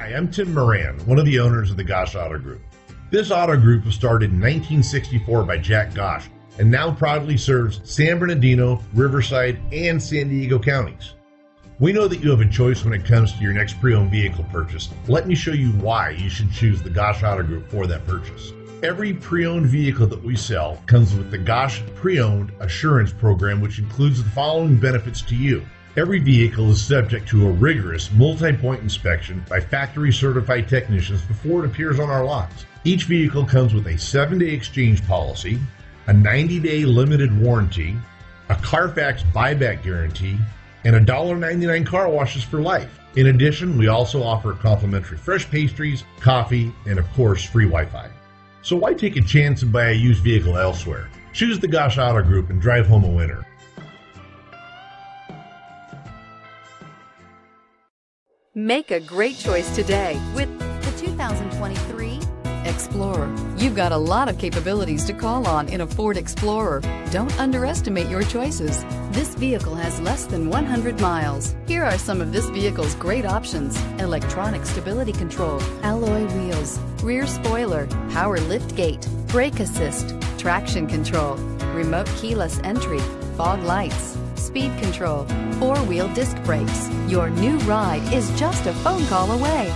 Hi, I'm Tim Moran, one of the owners of the Gosch Auto Group. This auto group was started in 1964 by Jack Gosch and now proudly serves San Bernardino, Riverside, and San Diego counties. We know that you have a choice when it comes to your next pre owned vehicle purchase. Let me show you why you should choose the Gosch Auto Group for that purchase. Every pre owned vehicle that we sell comes with the Gosch Pre Owned Assurance Program, which includes the following benefits to you. Every vehicle is subject to a rigorous multi point inspection by factory certified technicians before it appears on our lots. Each vehicle comes with a seven day exchange policy, a 90 day limited warranty, a Carfax buyback guarantee, and a $1.99 car washes for life. In addition, we also offer complimentary fresh pastries, coffee, and of course, free Wi Fi. So why take a chance and buy a used vehicle elsewhere? Choose the Gosch Auto Group and drive home a winner. Make a great choice today with the 2023 Explorer. You've got a lot of capabilities to call on in a Ford Explorer. Don't underestimate your choices. This vehicle has less than 100 miles. Here are some of this vehicle's great options. Electronic stability control, alloy wheels, rear spoiler, power lift gate, brake assist, traction control, remote keyless entry, fog lights, speed control, four-wheel disc brakes. Your new ride is just a phone call away.